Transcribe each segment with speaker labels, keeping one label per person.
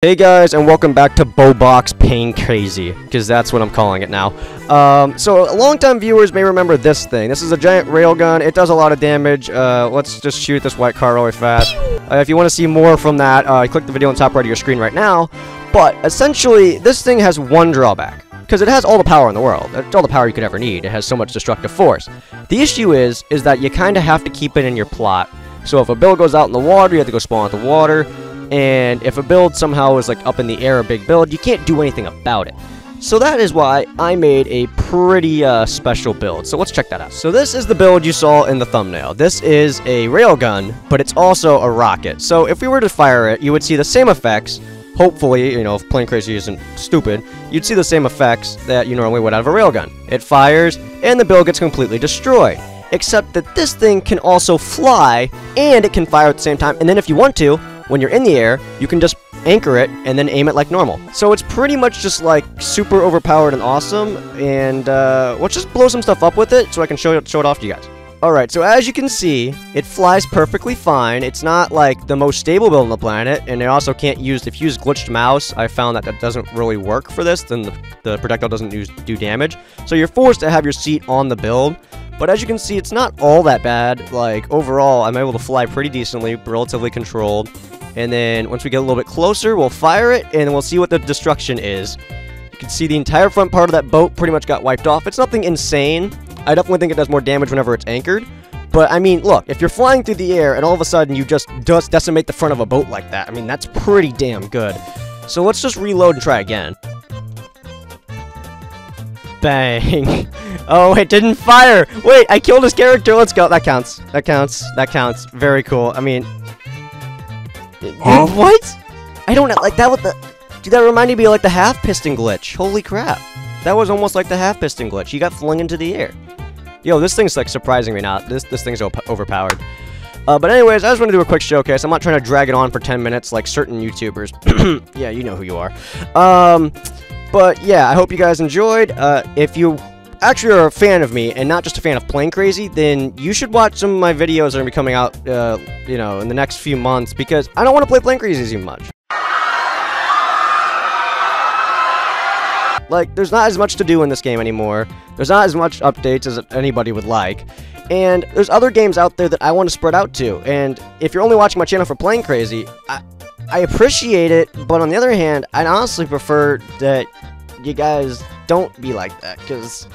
Speaker 1: Hey guys, and welcome back to Bowbox Pain Crazy, because that's what I'm calling it now. Um, so, long-time viewers may remember this thing. This is a giant railgun. It does a lot of damage. Uh, let's just shoot this white car really fast. Uh, if you want to see more from that, uh, click the video on the top right of your screen right now. But, essentially, this thing has one drawback. Because it has all the power in the world. It's all the power you could ever need. It has so much destructive force. The issue is, is that you kind of have to keep it in your plot. So if a bill goes out in the water, you have to go spawn out the water. And if a build somehow is like up in the air, a big build, you can't do anything about it. So that is why I made a pretty uh, special build. So let's check that out. So this is the build you saw in the thumbnail. This is a railgun, but it's also a rocket. So if we were to fire it, you would see the same effects. Hopefully, you know, if Plane Crazy isn't stupid, you'd see the same effects that you normally would out of a railgun. It fires, and the build gets completely destroyed. Except that this thing can also fly, and it can fire at the same time. And then if you want to, when you're in the air, you can just anchor it and then aim it like normal. So it's pretty much just like super overpowered and awesome, and uh, let's just blow some stuff up with it so I can show it, show it off to you guys. Alright, so as you can see, it flies perfectly fine. It's not like the most stable build on the planet, and it also can't use, if you use glitched mouse, I found that that doesn't really work for this, then the, the projectile doesn't use, do damage. So you're forced to have your seat on the build, but as you can see, it's not all that bad. Like, overall, I'm able to fly pretty decently, relatively controlled. And then once we get a little bit closer, we'll fire it, and we'll see what the destruction is. You can see the entire front part of that boat pretty much got wiped off. It's nothing insane. I definitely think it does more damage whenever it's anchored. But, I mean, look, if you're flying through the air and all of a sudden you just, decimate the front of a boat like that, I mean, that's pretty damn good. So let's just reload and try again. Bang. oh, it didn't fire. Wait, I killed his character. Let's go. That counts. That counts. That counts. Very cool. I mean...
Speaker 2: Huh?
Speaker 1: What? I don't like that with the... Dude, that reminded me of like the half piston glitch. Holy crap. That was almost like the half piston glitch. He got flung into the air. Yo, this thing's like surprising me now. This this thing's op overpowered. Uh, but anyways, I just want to do a quick showcase. I'm not trying to drag it on for 10 minutes like certain YouTubers. yeah, you know who you are. Um, but yeah, I hope you guys enjoyed. Uh, if you actually are a fan of me and not just a fan of Plane Crazy, then you should watch some of my videos that are going to be coming out, uh, you know, in the next few months because I don't want to play Plane Crazy too much. Like, there's not as much to do in this game anymore. There's not as much updates as anybody would like. And there's other games out there that I want to spread out to. And if you're only watching my channel for Plane Crazy, I, I appreciate it, but on the other hand, I'd honestly prefer that you guys don't be like that, because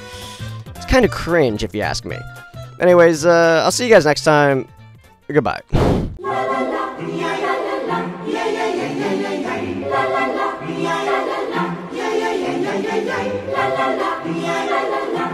Speaker 1: it's kind of cringe if you ask me. Anyways, uh, I'll see you guys next time. Goodbye.
Speaker 3: la la la